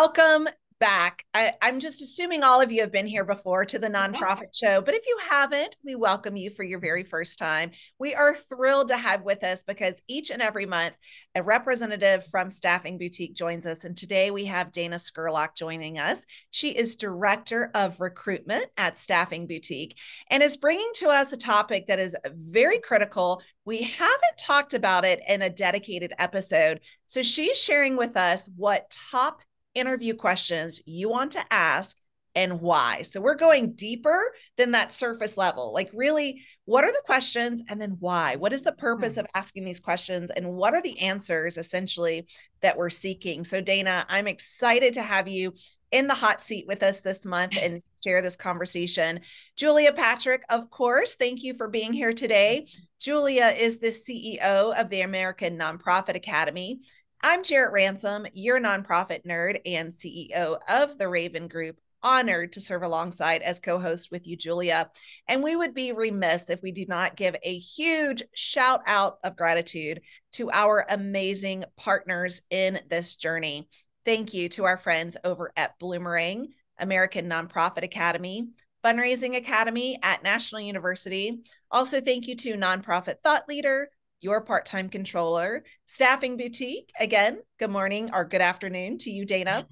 Welcome back. I, am just assuming all of you have been here before to the nonprofit show, but if you haven't, we welcome you for your very first time. We are thrilled to have with us because each and every month, a representative from Staffing Boutique joins us. And today we have Dana Scurlock joining us. She is Director of Recruitment at Staffing Boutique and is bringing to us a topic that is very critical. We haven't talked about it in a dedicated episode. So she's sharing with us what top interview questions you want to ask and why. So we're going deeper than that surface level. Like, really, what are the questions and then why? What is the purpose mm-hmm. of asking these questions and what are the answers essentially that we're seeking? So, Dana, I'm excited to have you in the hot seat with us this month and share this conversation. Julia Patrick, of course, thank you for being here today. Julia is the CEO of the American Nonprofit Academy. I'm Jarrett Ransom, your nonprofit nerd and CEO of the Raven Group. Honored to serve alongside as co host with you, Julia. And we would be remiss if we did not give a huge shout out of gratitude to our amazing partners in this journey. Thank you to our friends over at Bloomerang, American Nonprofit Academy, Fundraising Academy at National University. Also, thank you to Nonprofit Thought Leader, your part time controller, Staffing Boutique. Again, good morning or good afternoon to you, Dana.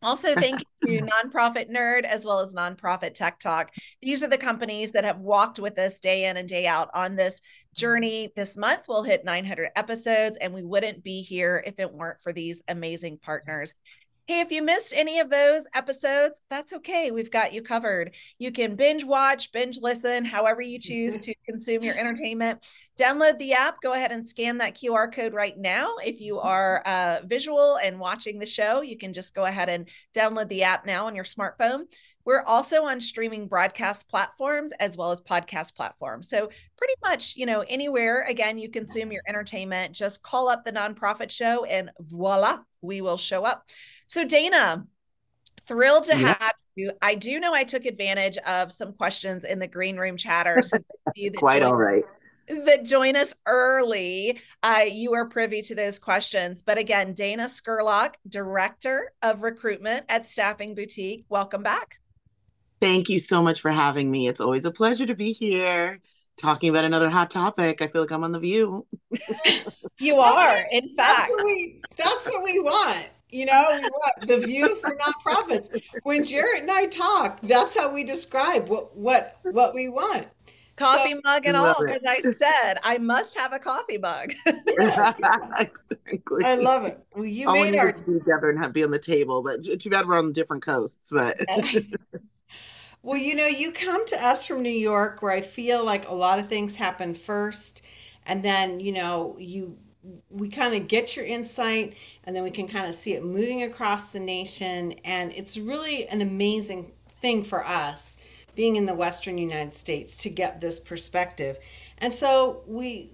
Also, thank you to Nonprofit Nerd as well as Nonprofit Tech Talk. These are the companies that have walked with us day in and day out on this journey. This month, we'll hit 900 episodes, and we wouldn't be here if it weren't for these amazing partners. Hey, if you missed any of those episodes, that's okay. We've got you covered. You can binge watch, binge listen, however you choose to consume your entertainment. Download the app. Go ahead and scan that QR code right now. If you are uh, visual and watching the show, you can just go ahead and download the app now on your smartphone. We're also on streaming broadcast platforms as well as podcast platforms. So, pretty much, you know, anywhere, again, you consume your entertainment, just call up the nonprofit show and voila, we will show up. So, Dana, thrilled to yeah. have you. I do know I took advantage of some questions in the green room chatter. So Quite all right. That join us early, uh, you are privy to those questions. But again, Dana Scurlock, Director of Recruitment at Staffing Boutique, welcome back. Thank you so much for having me. It's always a pleasure to be here talking about another hot topic. I feel like I'm on the view. you are, in fact. That's what we, that's what we want. You know, the view for nonprofits. When Jarrett and I talk, that's how we describe what what what we want. Coffee so, mug and all, because I said I must have a coffee mug. yeah, exactly. I love it. Well, you all made our together and have be on the table, but too bad we're on different coasts. But well, you know, you come to us from New York, where I feel like a lot of things happen first, and then you know you we kind of get your insight and then we can kind of see it moving across the nation. And it's really an amazing thing for us being in the Western United States to get this perspective. And so we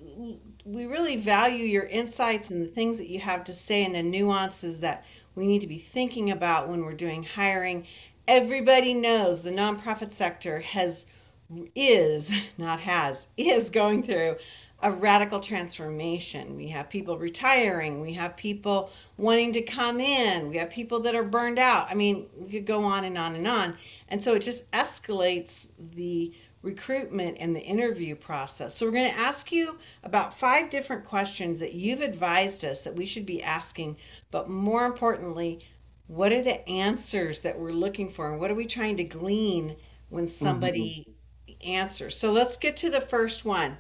we really value your insights and the things that you have to say and the nuances that we need to be thinking about when we're doing hiring. Everybody knows the nonprofit sector has is not has is going through a radical transformation. We have people retiring, we have people wanting to come in, we have people that are burned out. I mean, we could go on and on and on. And so it just escalates the recruitment and the interview process. So we're going to ask you about five different questions that you've advised us that we should be asking, but more importantly, what are the answers that we're looking for and what are we trying to glean when somebody mm-hmm. answers? So let's get to the first one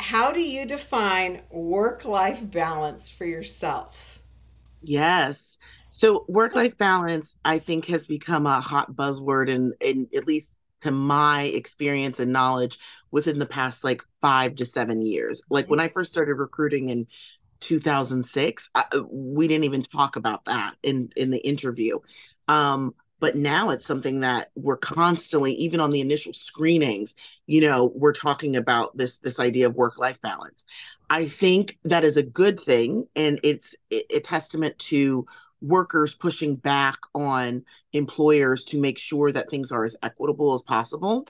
how do you define work life balance for yourself? Yes. So work life balance, I think, has become a hot buzzword in, in at least to my experience and knowledge within the past like five to seven years. Like when I first started recruiting in 2006, I, we didn't even talk about that in in the interview. Um, but now it's something that we're constantly even on the initial screenings you know we're talking about this this idea of work life balance i think that is a good thing and it's a testament to workers pushing back on employers to make sure that things are as equitable as possible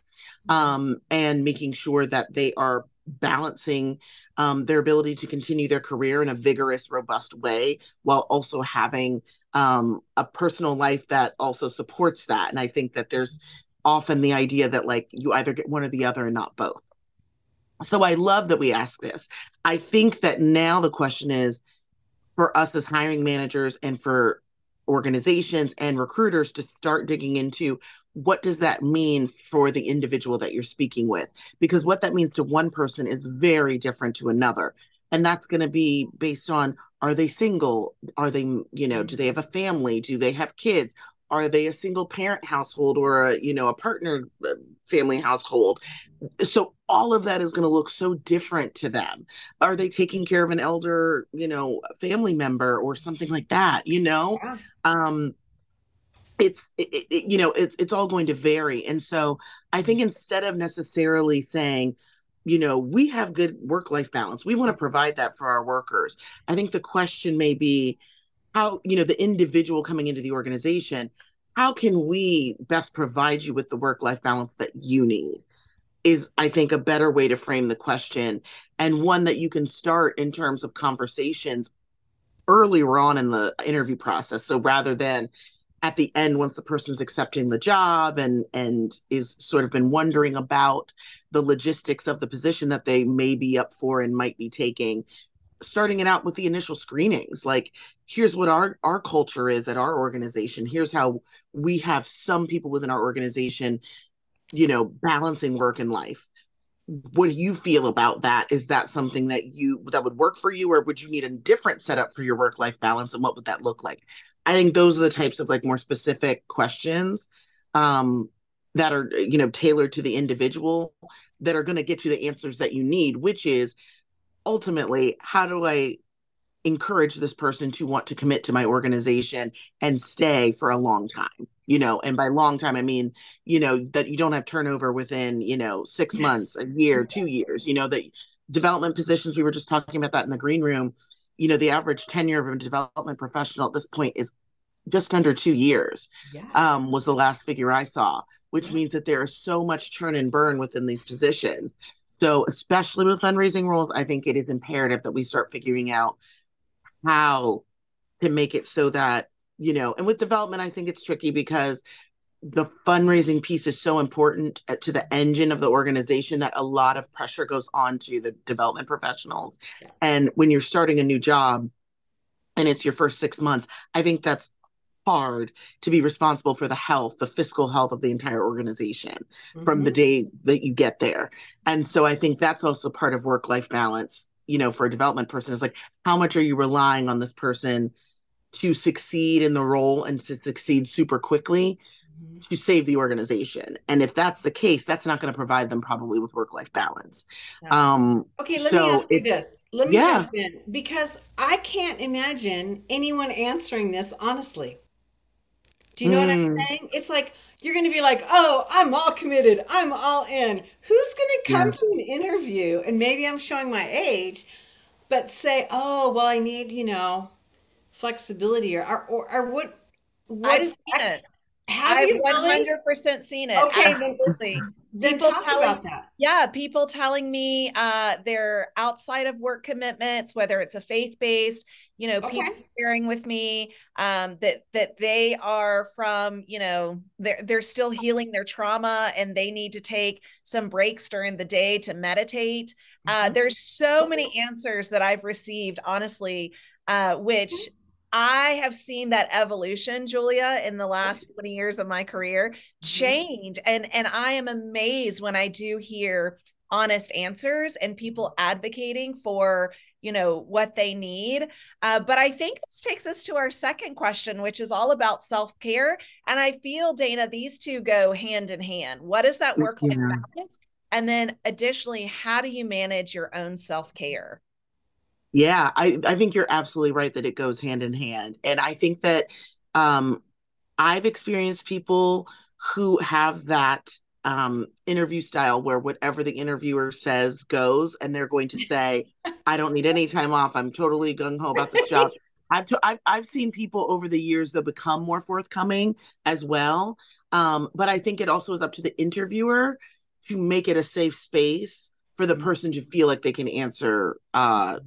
um, and making sure that they are balancing um, their ability to continue their career in a vigorous robust way while also having um, a personal life that also supports that. And I think that there's often the idea that like you either get one or the other and not both. So I love that we ask this. I think that now the question is for us as hiring managers and for organizations and recruiters to start digging into what does that mean for the individual that you're speaking with? Because what that means to one person is very different to another. And that's going to be based on are they single? Are they you know do they have a family? Do they have kids? Are they a single parent household or a you know a partner uh, family household? So all of that is going to look so different to them. Are they taking care of an elder you know family member or something like that you know? Yeah. Um it's it, it, you know it's it's all going to vary. And so i think instead of necessarily saying you know we have good work life balance we want to provide that for our workers i think the question may be how you know the individual coming into the organization how can we best provide you with the work life balance that you need is i think a better way to frame the question and one that you can start in terms of conversations earlier on in the interview process. So rather than at the end once the person's accepting the job and and is sort of been wondering about the logistics of the position that they may be up for and might be taking starting it out with the initial screenings like here's what our our culture is at our organization. Here's how we have some people within our organization you know balancing work and life what do you feel about that is that something that you that would work for you or would you need a different setup for your work life balance and what would that look like i think those are the types of like more specific questions um that are you know tailored to the individual that are going to get you the answers that you need which is ultimately, how do I encourage this person to want to commit to my organization and stay for a long time? You know, and by long time, I mean, you know, that you don't have turnover within, you know, six months, a year, two years, you know, that development positions, we were just talking about that in the green room. You know, the average tenure of a development professional at this point is just under two years yeah. um, was the last figure I saw, which yeah. means that there is so much churn and burn within these positions. So, especially with fundraising roles, I think it is imperative that we start figuring out how to make it so that, you know, and with development, I think it's tricky because the fundraising piece is so important uh, to the engine of the organization that a lot of pressure goes on to the development professionals. Yeah. And when you're starting a new job and it's your first six months, I think that's hard to be responsible for the health, the fiscal health of the entire organization mm-hmm. from the mm-hmm. day that you get there. And so I think that's also part of work life balance, you know, for a development person is like, how much are you relying on this person to succeed in the role and to succeed super quickly? Mm-hmm. to save the organization. And if that's the case, that's not going to provide them probably with work life balance. Yeah. Um, okay, let so me ask you this. Let me yeah. jump in because I can't imagine anyone answering this honestly. Do you know mm. what I'm mm. saying? It's like you're going to be like, "Oh, I'm all committed. I'm all in." Who's going to come yeah. to an interview and maybe I'm showing my age, but say, "Oh, well, I need, you know, flexibility," or or, or what? What I've is that? It. Have I've you 100% really? seen it. Okay, Absolutely. Then people talk telling, about that. Yeah, people telling me uh, they're outside of work commitments, whether it's a faith based, you know, okay. people sharing with me um, that that they are from, you know, they're they're still healing their trauma and they need to take some breaks during the day to meditate. Uh, mm-hmm. Uh, there's so many answers that I've received, honestly, uh, which I have seen that evolution, Julia, in the last 20 years of my career mm-hmm. change. And and I am amazed when I do hear honest answers and people advocating for you know what they need uh, but i think this takes us to our second question which is all about self-care and i feel dana these two go hand in hand what is that work like yeah. balance and then additionally how do you manage your own self-care yeah, I, I think you're absolutely right that it goes hand in hand. And I think that um, I've experienced people who have that um, interview style where whatever the interviewer says goes, and they're going to say, I don't need any time off. I'm totally gung ho about this job. I've, t- I've, I've seen people over the years that become more forthcoming as well. Um, but I think it also is up to the interviewer to make it a safe space for the mm-hmm. person to feel like they can answer uh,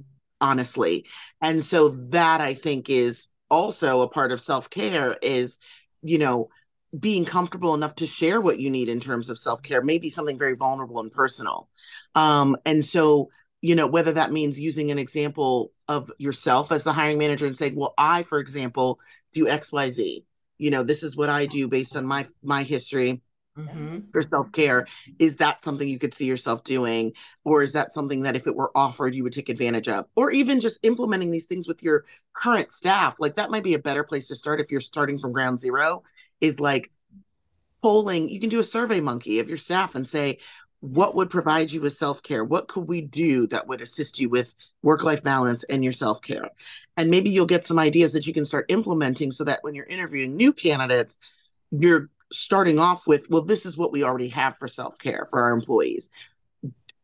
honestly. And so that I think is also a part of self-care is you know being comfortable enough to share what you need in terms of self-care maybe something very vulnerable and personal. Um, and so you know whether that means using an example of yourself as the hiring manager and saying well i for example do xyz you know this is what i do based on my my history mm-hmm. for self-care is that something you could see yourself doing? Or is that something that if it were offered you would take advantage of? Or even just implementing these things with your current staff like that might be a better place to start if you're starting from ground zero is like polling. You can do a survey monkey of your staff and say what would provide you with self-care? What could we do that would assist you with work-life balance and your self-care? And maybe you'll get some ideas that you can start implementing so that when you're interviewing new candidates you're starting off with, well, this is what we already have for self care for our employees.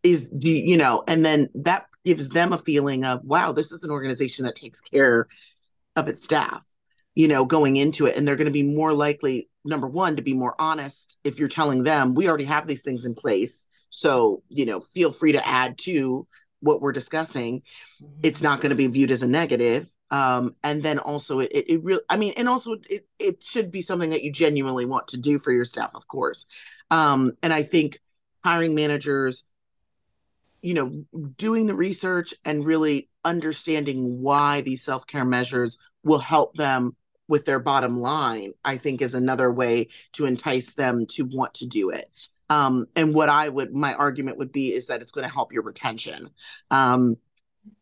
Is do you know, and then that gives them a feeling of, wow, this is an organization that takes care of its staff, you know, going into it. And they're going to be more likely, number one, to be more honest if you're telling them, we already have these things in place. So, you know, feel free to add to what we're discussing. Mm-hmm. It's not going to be viewed as a negative um, and then also it, it really i mean and also it, it should be something that you genuinely want to do for your staff of course. Um, and i think hiring managers you know doing the research and really understanding why these self-care measures will help them with their bottom line i think is another way to entice them to want to do it. Um, and what i would my argument would be is that it's going to help your retention. Um,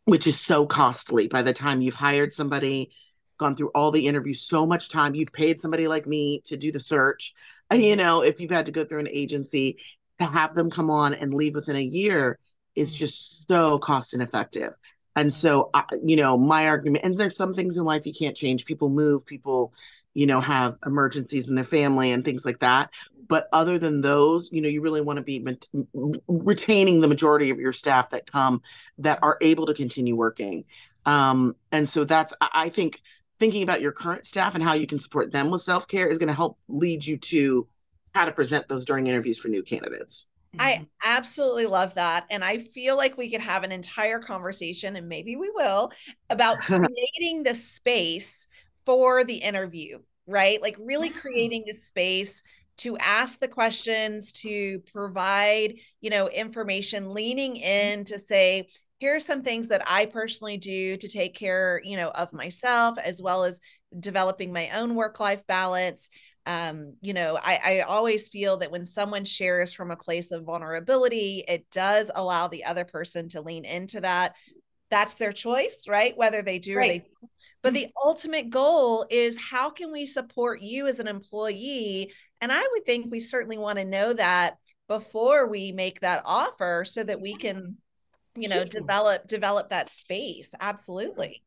which is so costly. By the time you've hired somebody gone through all the interviews so much time you've paid somebody like me to do the search you know if you've had to go through an agency to have them come on and leave within a year is mm-hmm. just so cost ineffective. And so you know my argument and there's some things in life you can't change. People move people you know have emergencies in their family and things like that but other than those you know you really want to be retaining the majority of your staff that come that are able to continue working um, and so that's i think thinking about your current staff and how you can support them with self-care is going to help lead you to how to present those during interviews for new candidates I mm-hmm. absolutely love that. And I feel like we could have an entire conversation, and maybe we will, about creating the space for the interview, right? Like really creating a space to ask the questions, to provide, you know, information, leaning in to say, here are some things that I personally do to take care, you know, of myself as well as developing my own work-life balance. Um, you know, I, I always feel that when someone shares from a place of vulnerability, it does allow the other person to lean into that that's their choice, right? Whether they do right. or they don't. But mm-hmm. the ultimate goal is how can we support you as an employee and I would think we certainly want to know that before we make that offer so that we can, you know, develop develop that space. Absolutely.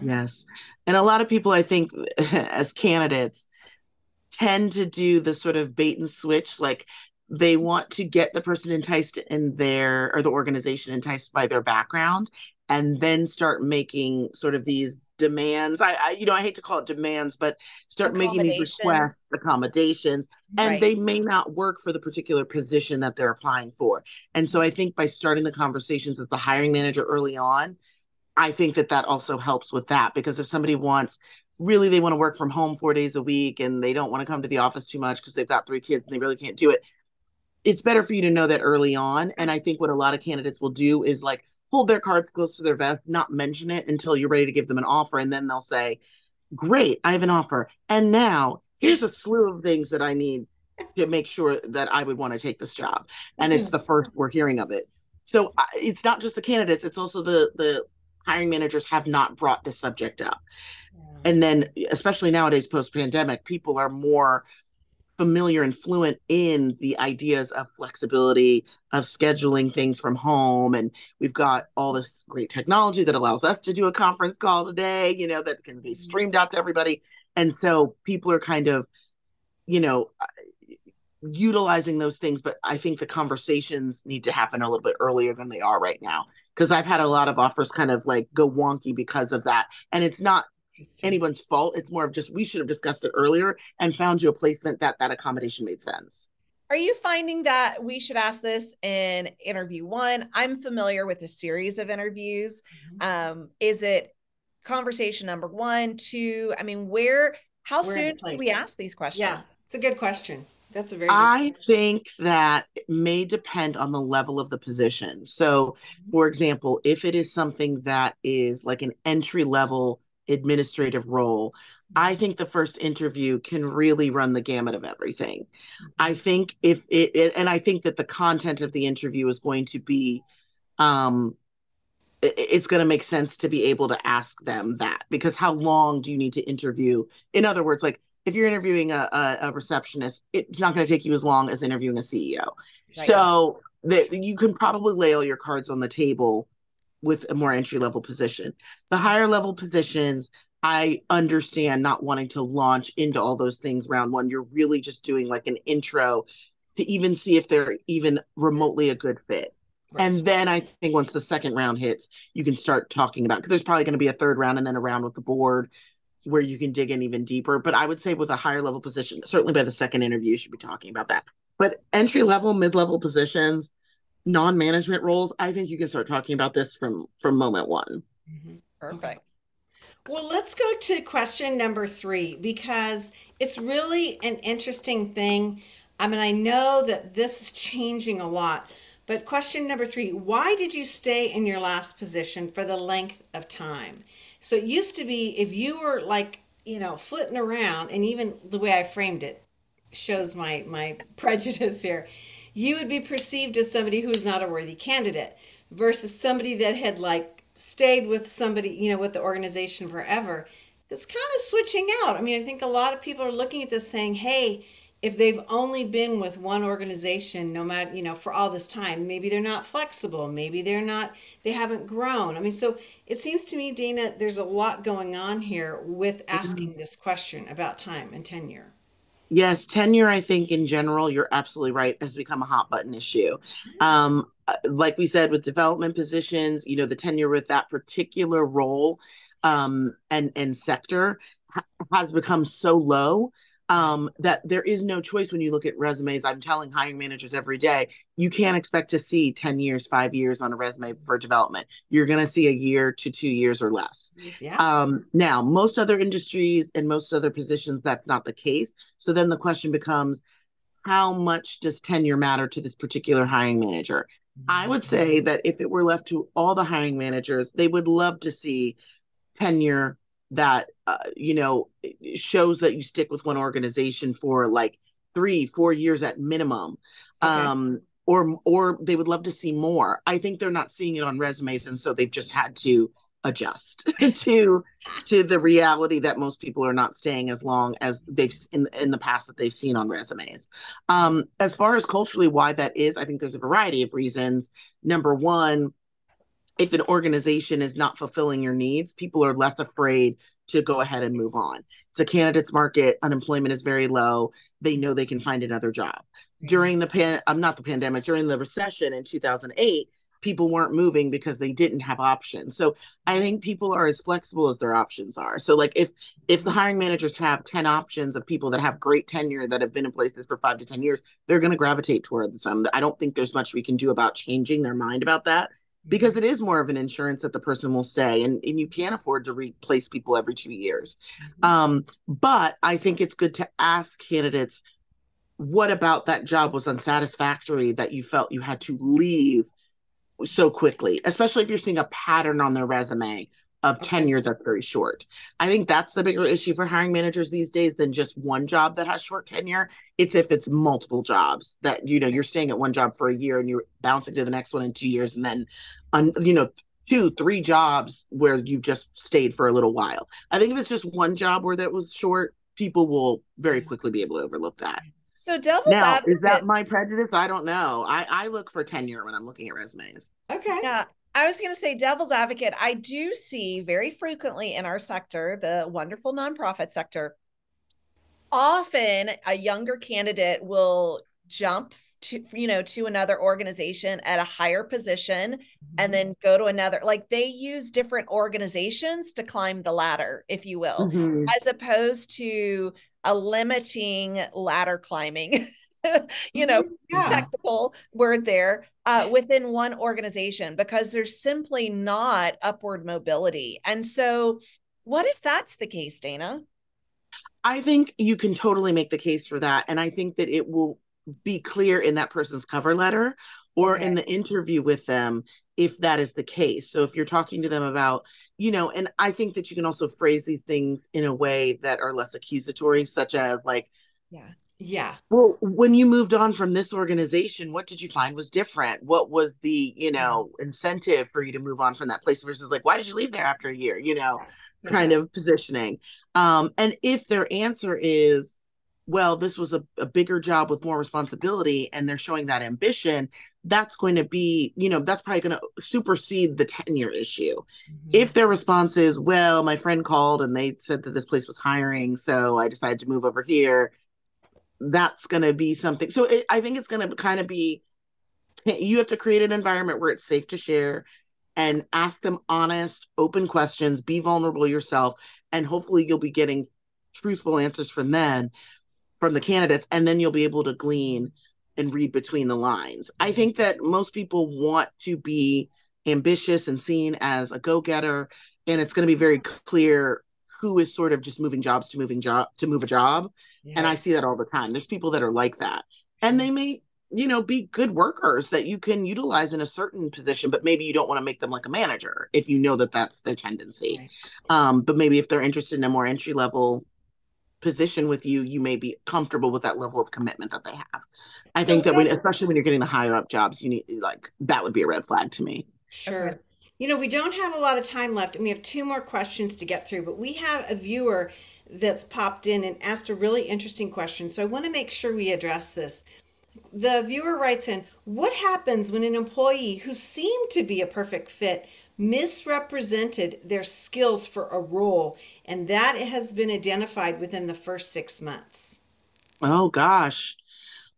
Yes. And a lot of people I think as candidates tend to do the sort of bait and switch like they want to get the person enticed in their or the organization enticed by their background and then start making sort of these demands. I, I, you know, I hate to call it demands, but start making these requests, accommodations, and right. they may not work for the particular position that they're applying for. And so I think by starting the conversations with the hiring manager early on, I think that that also helps with that because if somebody wants really they want to work from home 4 days a week and they don't want to come to the office too much because they've got three kids and they really can't do it. It's better for you to know that early on. And I think what a lot of candidates will do is like, hold their cards close to their vest, not mention it until you're ready to give them an offer. And then they'll say, Great, I have an offer. And now here's a slew of things that I need to make sure that I would want to take this job. And it's mm-hmm. the first we're hearing of it. So it's not just the candidates, it's also the the hiring managers have not brought this subject up. Yeah. And then especially nowadays post pandemic, people are more familiar and fluent in the ideas of flexibility of scheduling things from home and we've got all this great technology that allows us to do a conference call today you know that can be mm-hmm. streamed out to everybody. And so people are kind of you know uh, utilizing those things but i think the conversations need to happen a little bit earlier than they are right now. Because i've had a lot of offers kind of like go wonky because of that. And it's not anyone's fault. It's more of just we should have discussed it earlier and found you a placement that that accommodation made sense. Are you finding that we should ask this in interview one? I'm familiar with a series of interviews. Mm-hmm. Um, is it conversation number one, two? I mean, where, how Where soon do we ask these questions? Yeah, it's a good question. That's a very good I think that it may depend on the level of the position. So, for example, if it is something that is like an entry level administrative role, I think the first interview can really run the gamut of everything. I think if it, it- and I think that the content of the interview is going to be, um, it's going to make sense to be able to ask them that because how long do you need to interview? In other words, like if you're interviewing a, a, a receptionist, it's not going to take you as long as interviewing a CEO. Right. So that you can probably lay all your cards on the table with a more entry level position. The higher level positions, I understand not wanting to launch into all those things round one. You're really just doing like an intro to even see if they're even remotely a good fit. Right. And then I think once the second round hits, you can start talking about because there's probably going to be a third round and then a round with the board where you can dig in even deeper. But I would say with a higher level position, certainly by the second interview, you should be talking about that. But entry level, mid level positions, non management roles, I think you can start talking about this from from moment one. Mhm. Perfect. Well, let's go to question number three because it's really an interesting thing. I mean, I know that this is changing a lot, but question number three why did you stay in your last position for the length of time? So it used to be if you were like, you know, flitting around, and even the way I framed it shows my, my prejudice here, you would be perceived as somebody who's not a worthy candidate versus somebody that had like stayed with somebody, you know, with the organization forever. It's kind of switching out. I mean, I think a lot of people are looking at this saying, hey, if they've only been with one organization, no matter, you know, for all this time, maybe they're not flexible, maybe they're not, they haven't grown. I mean, so it seems to me, Dana, there's a lot going on here with mm-hmm. asking this question about time and tenure. Yes, tenure, I think in general, you're absolutely right, has become a hot button issue. Um, uh, like we said, with development positions, you know, the tenure with that particular role um, and and sector ha- has become so low um, that there is no choice when you look at resumes. I'm telling hiring managers every day, you can't expect to see 10 years, five years on a resume for development. You're going to see a year to two years or less. Yeah. Um, now, most other industries and most other positions, that's not the case. So then the question becomes, how much does tenure matter to this particular hiring manager? I would say that if it were left to all the hiring managers, they would love to see tenure that uh, you know shows that you stick with one organization for like three, four years at minimum. Okay. Um, or or they would love to see more. I think they're not seeing it on resumes, and so they've just had to adjust to to the reality that most people are not staying as long as they've in in the past that they've seen on resumes. Um, as far as culturally why that is, I think there's a variety of reasons. Number one, if an organization is not fulfilling your needs, people are less afraid to go ahead and move on. It's a candidates market, unemployment is very low. They know they can find another job. Mm-hmm. During the pan I'm not the pandemic, during the recession in 2008, people weren't moving because they didn't have options. So I think people are as flexible as their options are. So like if if the hiring managers have 10 options of people that have great tenure that have been in places for 5 to 10 years, they're going to gravitate towards them. I don't think there's much we can do about changing their mind about that because it is more of an insurance that the person will stay and, and you can't afford to replace people every two years. Um, but i think it's good to ask candidates what about that job was unsatisfactory that you felt you had to leave so quickly? Especially if you're seeing a pattern on their resume of Okay. tenure that's very short. I think that's the bigger issue for hiring managers these days than just one job that has short tenure. It's if it's multiple jobs that you know you're staying at one job for a year and you're bouncing to the next one in two years and then on you know two three jobs where you've just stayed for a little while. I think if it's just one job where that was short people will very mm-hmm. quickly be able to overlook that. So devil's now advocate, is that my prejudice? I don't know. I i look for tenure when i'm looking at resumes. Okay. yeah, I was going to say devil's advocate. I do see very frequently in our sector, the wonderful nonprofit sector, often a younger candidate will jump to you know to another organization at a higher position and then go to another like they use different organizations to climb the ladder if you will Mhm. as opposed to a limiting ladder climbing you know Yeah. technical word there uh, within one organization because there's simply not upward mobility. And so What if that's the case, Dana? I think you can totally make the case for that. And I think that it will be clear in that person's cover letter or okay. in the interview with them if that is the case. So if you're talking to them about, you know, and I think that you can also phrase these things in a way that are less accusatory, such as like, yeah. Yeah. Well, when you moved on from this organization, what did you find was different? What was the, you know, incentive for you to move on from that place versus like, why did you leave there after a year? You know, yeah. kind of positioning. Um, and if their answer is, well, this was a, a bigger job with more responsibility and they're showing that ambition, that's going to be, you know, that's probably going to supersede the tenure issue. Mm-hmm. If their response is, well, my friend called and they said that this place was hiring, so I decided to move over here, that's going to be something. So it, I think it's going to kind of be, you have to create an environment where it's safe to share and ask them honest, open questions, be vulnerable yourself, and hopefully you'll be getting truthful answers from them, from the candidates, and then you'll be able to glean and read between the lines. I mm-hmm. think that most people want to be ambitious and seen as a go-getter, and it's going to be very clear who is sort of just moving jobs to moving job to move a job. Yeah. And I see that all the time. There's people that are like that. And they may you know be good workers that you can utilize in a certain position but maybe you don't want to make them like a manager if you know that that's their tendency right. um, but maybe if they're interested in a more entry level position with you you may be comfortable with that level of commitment that they have i so think that when especially when you're getting the higher up jobs you need like that would be a red flag to me sure okay. You know we don't have a lot of time left and we have two more questions to get through but we have a viewer that's popped in and asked a really interesting question so i want to make sure we address this the viewer writes in, what happens when an employee who seemed to be a perfect fit misrepresented their skills for a role and that has been identified within the first six months? Oh gosh.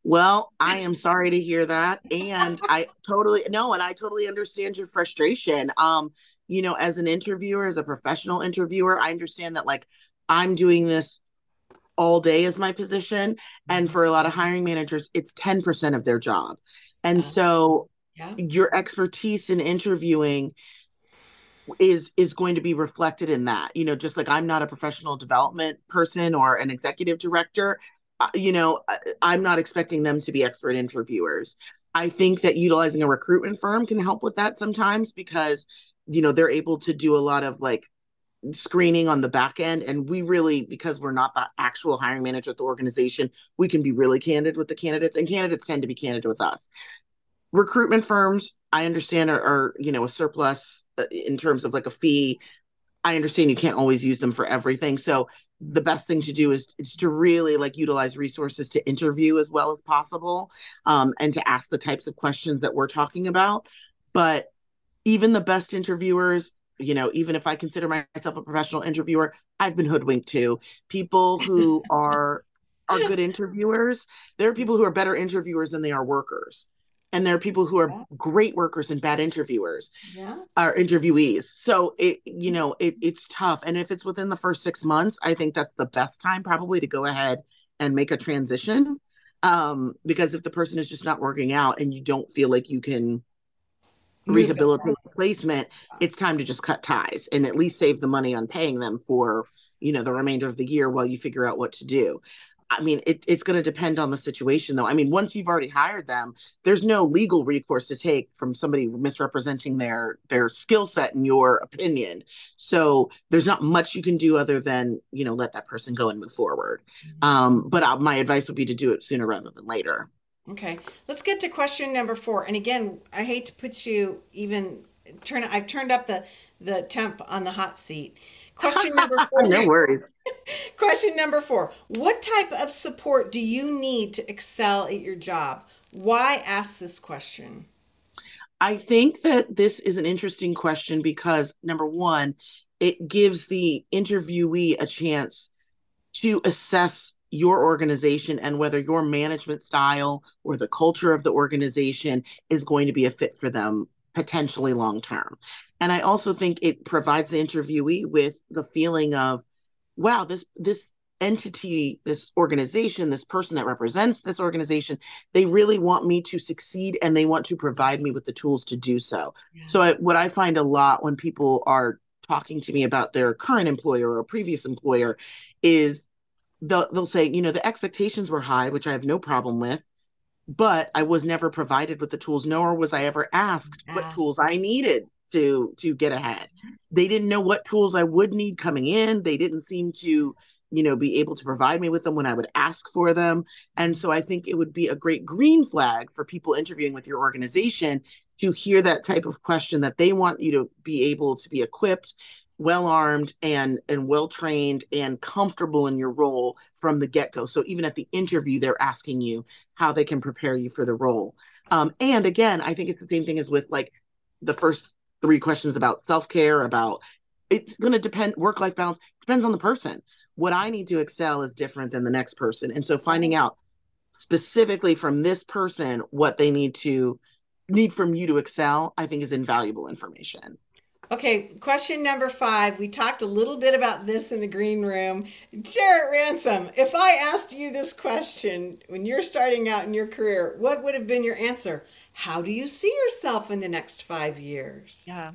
Well, I am sorry to hear that. And I totally no, and I totally understand your frustration. Um, you know, as an interviewer, as a professional interviewer, I understand that like I'm doing this all day as my position. And mm-hmm. for a lot of hiring managers, it's 10% of their job. And yeah. so yeah. your expertise in interviewing is is going to be reflected in that you know just like i'm not a professional development person or an executive director you know i'm not expecting them to be expert interviewers. I think that utilizing a recruitment firm can help with that sometimes because you know they're able to do a lot of like screening on the back end. And we really because we're not the actual hiring manager at the organization we can be really candid with the candidates and candidates tend to be candid with us. Recruitment firms i understand are, are you know a surplus uh, in terms of like a fee. I understand you can't always use them for everything. So the best thing to do is, is to really like utilize resources to interview as well as possible um, and to ask the types of questions that we're talking about but even the best interviewers you know, even if I consider myself a professional interviewer, I've been hoodwinked too. People who are are good interviewers, there are people who are better interviewers than they are workers. And there are people who are yeah. great workers and bad interviewers, yeah, are interviewees. So it, you know, it, it's tough. And if it's within the first six months, I think that's the best time probably to go ahead and make a transition. Um, because if the person is just not working out and you don't feel like you can rehabilitate placement, it's time to just cut ties and at least save the money on paying them for, you know, the remainder of the year while you figure out what to do. I mean, it, it's going to depend on the situation, though. I mean, once you've already hired them, there's no legal recourse to take from somebody misrepresenting their their skill set in your opinion. So there's not much you can do other than you know let that person go and move forward. Mm-hmm. Um, but uh, my advice would be to do it sooner rather than later. Okay, let's get to question number four. And again, I hate to put you even turn. I've turned up the the temp on the hot seat. Question number four. no worries. question number four. What type of support do you need to excel at your job? Why ask this question? I think that this is an interesting question because number one, it gives the interviewee a chance to assess your organization and whether your management style or the culture of the organization is going to be a fit for them potentially long term. And I also think it provides the interviewee with the feeling of, wow, this this entity, this organization, this person that represents this organization, they really want me to succeed and they want to provide me with the tools to do so. Yeah. So I, what I find a lot when people are talking to me about their current employer or previous employer is they'll, they'll say, you know, the expectations were high, which I have no problem with, but I was never provided with the tools, nor was I ever asked what tools I needed to to get ahead. They didn't know what tools I would need coming in. They didn't seem to, you know, be able to provide me with them when I would ask for them. And so I think it would be a great green flag for people interviewing with your organization to hear that type of question that they want you to be able to be equipped well armed and and well trained and comfortable in your role from the get go. So even at the interview, they're asking you how they can prepare you for the role. Um, and again, I think it's the same thing as with like the first three questions about self care, about it's going to depend work life balance depends on the person. What I need to excel is different than the next person, and so finding out specifically from this person what they need to need from you to excel, I think is invaluable information. Okay, question number five. We talked a little bit about this in the green room. Jarrett Ransom, if I asked you this question when you're starting out in your career, what would have been your answer? How do you see yourself in the next five years? Yeah.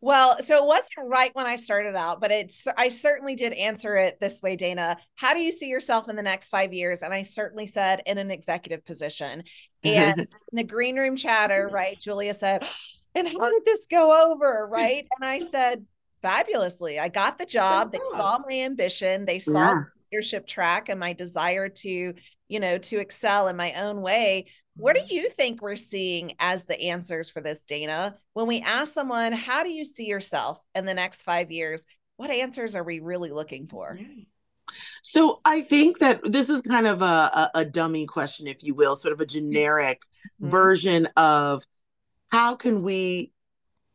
Well, so it wasn't right when I started out, but it's I certainly did answer it this way, Dana. How do you see yourself in the next five years? And I certainly said in an executive position. And in the green room chatter, right? Julia said, and how did this go over? Right. And I said, fabulously. I got the job. They saw my ambition. They saw yeah. leadership track and my desire to, you know, to excel in my own way. What do mm-hmm. you think we're seeing as the answers for this, Dana? When we ask someone, how do you see yourself in the next five years? What answers are we really looking for? So I think that this is kind of a, a, a dummy question, if you will, sort of a generic mm-hmm. version of how can we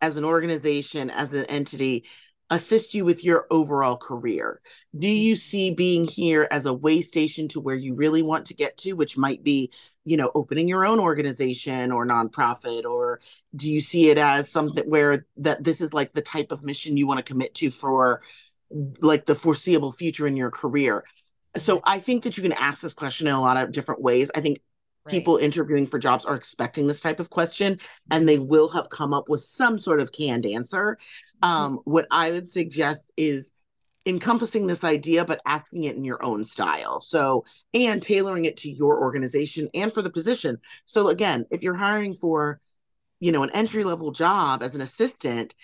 as an organization as an entity assist you with your overall career do you mm-hmm. see being here as a way station to where you really want to get to which might be you know opening your own organization or nonprofit or do you see it as something where that this is like the type of mission you want to commit to for like the foreseeable future in your career? So i think that you can ask this question in a lot of different ways. I think people interviewing for jobs are expecting this type of question and they will have come up with some sort of canned answer. Mm-hmm. um, what i would suggest is encompassing this idea but asking it in your own style so and tailoring it to your organization and for the position so again if you're hiring for you know an entry level job as an assistant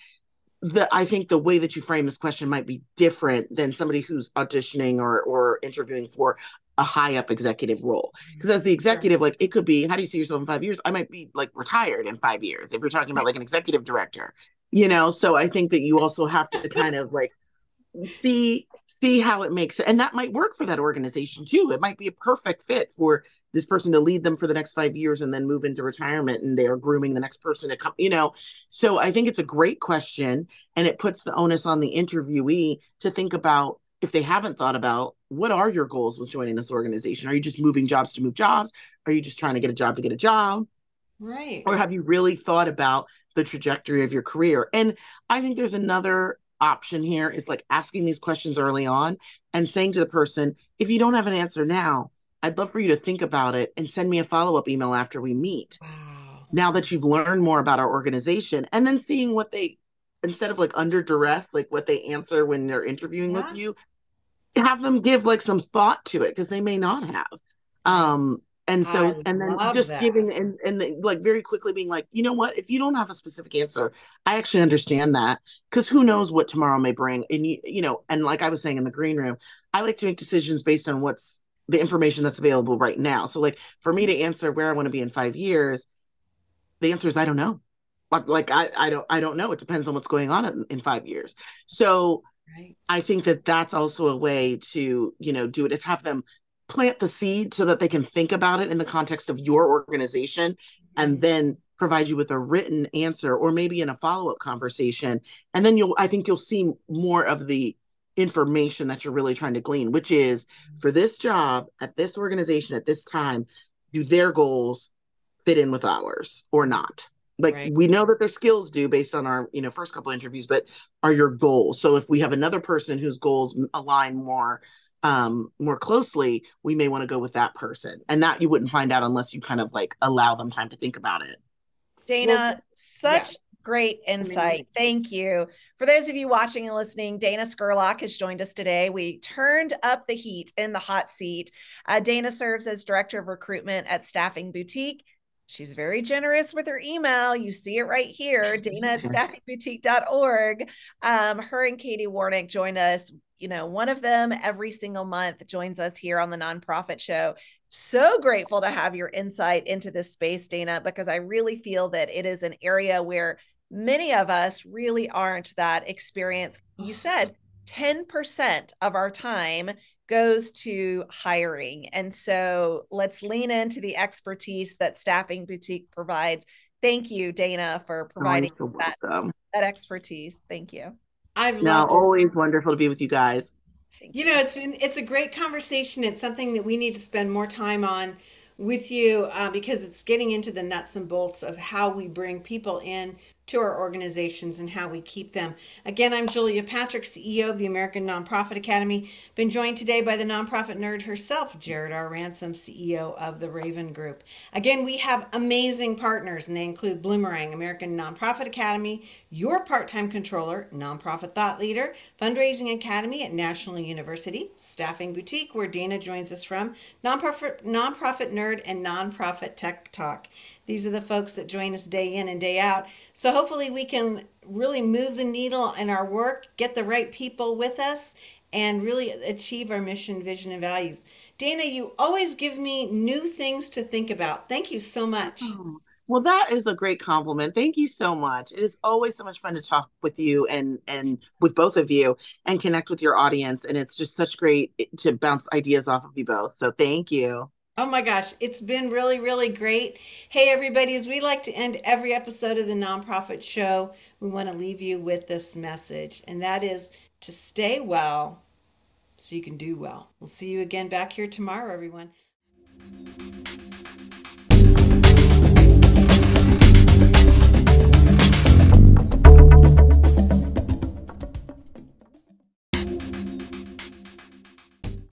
the I think the way that you frame this question might be different than somebody who's auditioning or or interviewing for a high up executive role. Because mm-hmm. as the executive, like it could be, how do you see yourself in five years? I might be like retired in five years if you're talking about like an executive director, you know. So I think that you also have to kind of like see see how it makes it. and that might work for that organization too. It might be a perfect fit for this person to lead them for the next five years and then move into retirement and they're grooming the next person to come, you know. So I think it's a great question and it puts the onus on the interviewee to think about if they haven't thought about what are your goals with joining this organization? Are you just moving jobs to move jobs? Are you just trying to get a job to get a job? Right. Or have you really thought about the trajectory of your career? And I think there's another option here is like asking these questions early on and saying to the person, if you don't have an answer now, I'd love for you to think about it and send me a follow up email after we meet. Wow. Now that you've learned more about our organization, and then seeing what they, instead of like under duress, like what they answer when they're interviewing yeah. with you, have them give like some thought to it because they may not have um and so I and then just that. giving and and the, like very quickly being like you know what? If you don't have a specific answer i actually understand that because who knows what tomorrow may bring and you you know and like i was saying in the green room i like to make decisions based on what's the information that's available right now. So like for me to mm. answer where i want to be in five years the answer is i don't know. Like, like I, I don't i don't know. It depends on what's going on in, in five years. So Right. I think that that's also a way to, you know, do it is have them plant the seed so that they can think about it in the context of your organization mm-hmm. and then provide you with a written answer or maybe in a follow-up conversation and then you'll I think you'll see more of the information that you're really trying to glean which is mm-hmm. for this job at this organization at this time do their goals fit in with ours or not like right. we know that their skills do based on our you know first couple interviews but are your goals so if we have another person whose goals align more um more closely we may want to go with that person and that you wouldn't find out unless you kind of like allow them time to think about it dana well, such Great insight. Thank you. For those of you watching and listening, Dana Scurlock has joined us today. We turned up the heat in the hot seat. Uh, Dana serves as Director of Recruitment at Staffing Boutique. She's very generous with her email. You see it right here, dana at staffingboutique.org. Um, her and Katie Warnick join us. You know, one of them every single month joins us here on the Nonprofit Show so grateful to have your insight into this space, Dana, because I really feel that it is an area where many of us really aren't that experienced. You said 10% of our time goes to hiring. And so let's lean into the expertise that Staffing Boutique provides. Thank you, Dana, for providing that, that expertise. Thank you. I've now always wonderful to be with you guys. You know, it's been it's a great conversation. It's something that we need to spend more time on with you uh, because it's getting into the nuts and bolts of how we bring people in to our organizations and how we keep them. Again, I'm Julia Patrick, CEO of the American Nonprofit Academy. Been joined today by the nonprofit nerd herself, Jarrett R. Ransom, CEO of the Raven Group. Again, we have amazing partners, and they include Bloomerang, American Nonprofit Academy, Your Part Time Controller, Nonprofit Thought Leader, Fundraising Academy at National University, Staffing Boutique, where Dana joins us from, Nonprofit, Nonprofit Nerd, and Nonprofit Tech Talk. These are the folks that join us day in and day out. So hopefully we can really move the needle in our work, get the right people with us, and really achieve our mission, vision, and values. Dana, you always give me new things to think about. Thank you so much. Oh, well, that is a great compliment. Thank you so much. It is always so much fun to talk with you and and with both of you and connect with your audience. And it's just such great to bounce ideas off of you both. So thank you. Oh my gosh, it's been really, really great. Hey, everybody, as we like to end every episode of the Nonprofit Show, we want to leave you with this message, and that is to stay well so you can do well. We'll see you again back here tomorrow, everyone.